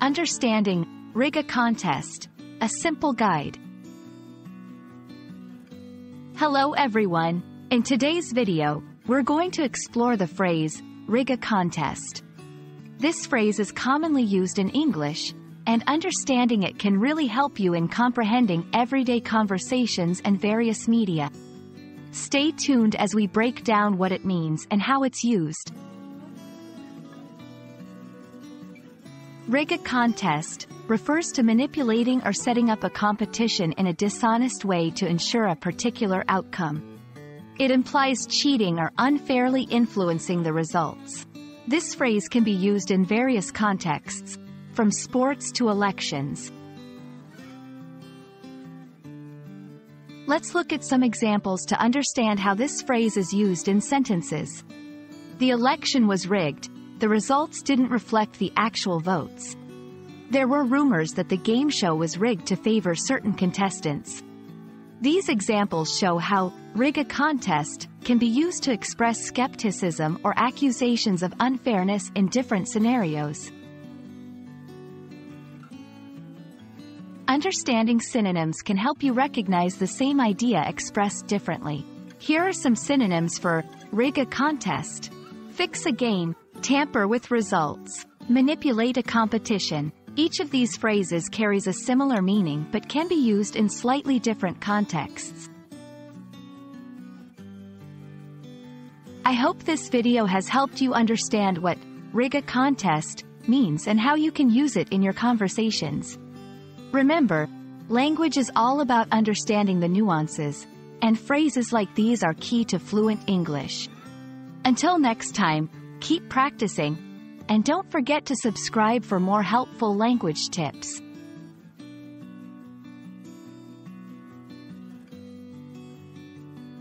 Understanding Rig a Contest, a simple guide. Hello everyone. In today's video, we're going to explore the phrase Rig a Contest. This phrase is commonly used in English, and understanding it can really help you in comprehending everyday conversations and various media. Stay tuned as we break down what it means and how it's used. Rig a contest refers to manipulating or setting up a competition in a dishonest way to ensure a particular outcome. It implies cheating or unfairly influencing the results. This phrase can be used in various contexts, from sports to elections. Let's look at some examples to understand how this phrase is used in sentences. The election was rigged, the results didn't reflect the actual votes. There were rumors that the game show was rigged to favor certain contestants. These examples show how rig a contest can be used to express skepticism or accusations of unfairness in different scenarios. Understanding synonyms can help you recognize the same idea expressed differently. Here are some synonyms for rig a contest, fix a game, tamper with results, manipulate a competition. Each of these phrases carries a similar meaning but can be used in slightly different contexts. I hope this video has helped you understand what rig a contest means and how you can use it in your conversations. Remember, language is all about understanding the nuances, and phrases like these are key to fluent English. Until next time, Keep practicing, and don't forget to subscribe for more helpful language tips.